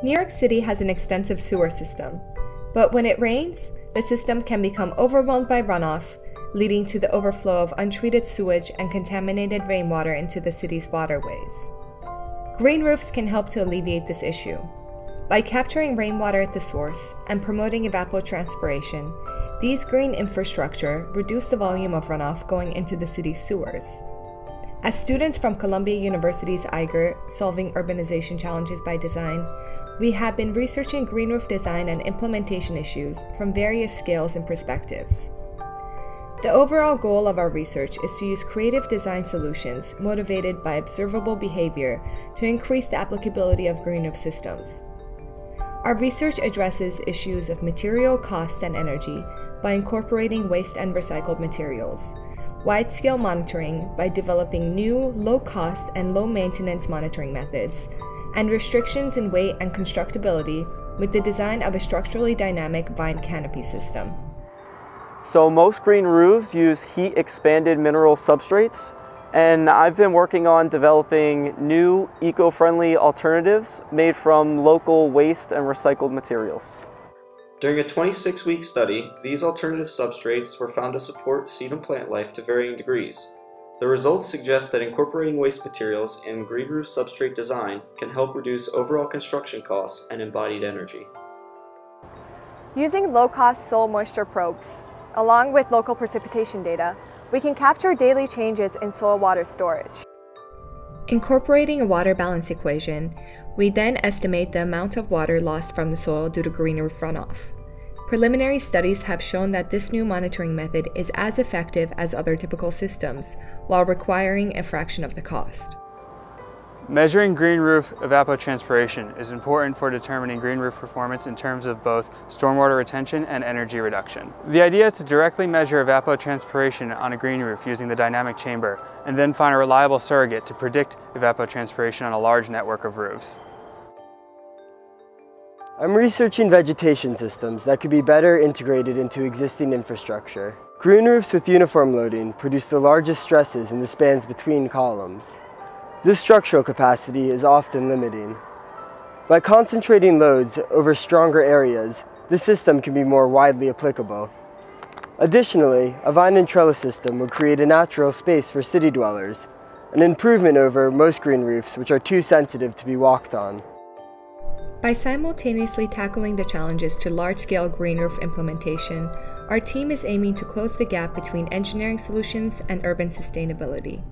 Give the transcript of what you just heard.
New York City has an extensive sewer system, but when it rains, the system can become overwhelmed by runoff, leading to the overflow of untreated sewage and contaminated rainwater into the city's waterways. Green roofs can help to alleviate this issue. By capturing rainwater at the source and promoting evapotranspiration, these green infrastructure reduce the volume of runoff going into the city's sewers. As students from Columbia University's IGERT, Solving Urbanization Challenges by Design, we have been researching green roof design and implementation issues from various scales and perspectives. The overall goal of our research is to use creative design solutions motivated by observable behavior to increase the applicability of green roof systems. Our research addresses issues of material cost and energy by incorporating waste and recycled materials, wide scale monitoring by developing new, low cost, and low maintenance monitoring methods, and restrictions in weight and constructability with the design of a structurally dynamic vine canopy system. So most green roofs use heat expanded mineral substrates and I've been working on developing new eco-friendly alternatives made from local waste and recycled materials. During a 26-week study, these alternative substrates were found to support seed and plant life to varying degrees. The results suggest that incorporating waste materials in green roof substrate design can help reduce overall construction costs and embodied energy. Using low-cost soil moisture probes, along with local precipitation data, we can capture daily changes in soil water storage. Incorporating a water balance equation, we then estimate the amount of water lost from the soil due to green roof runoff. Preliminary studies have shown that this new monitoring method is as effective as other typical systems, while requiring a fraction of the cost. Measuring green roof evapotranspiration is important for determining green roof performance in terms of both stormwater retention and energy reduction. The idea is to directly measure evapotranspiration on a green roof using the dynamic chamber and then find a reliable surrogate to predict evapotranspiration on a large network of roofs. I'm researching vegetation systems that could be better integrated into existing infrastructure. Green roofs with uniform loading produce the largest stresses in the spans between columns. This structural capacity is often limiting. By concentrating loads over stronger areas, the system can be more widely applicable. Additionally, a vine and trellis system would create a natural space for city dwellers, an improvement over most green roofs which are too sensitive to be walked on. By simultaneously tackling the challenges to large-scale green roof implementation, our team is aiming to close the gap between engineering solutions and urban sustainability.